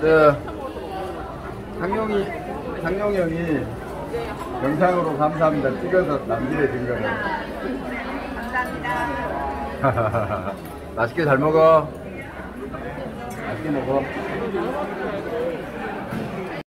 그 강용이 강용 형이 영상으로 감사합니다 찍어서 남기게 준 거네. 감사합니다. 맛있게 잘 먹어. 맛있게 먹어.